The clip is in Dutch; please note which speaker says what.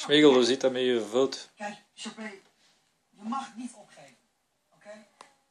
Speaker 1: Schmiegel, hoe zit dat met je voet?
Speaker 2: Kijk, Chopin, je mag niet